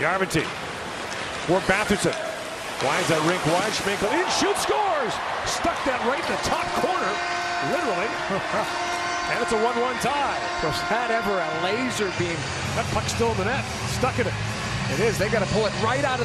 Jarventie for Batherson. Winds that rink wide. Smejkal in, shoot, scores! Stuck that right in the top corner, literally. and it's a 1-1 tie. Was that ever a laser beam? That puck's still in the net. Stuck in it. It is. They got to pull it right out of